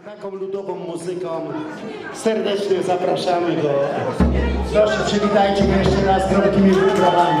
taką ludową muzyką. Serdecznie zapraszamy go. Proszę, przywitajcie go jeszcze raz z wielkimi brawami.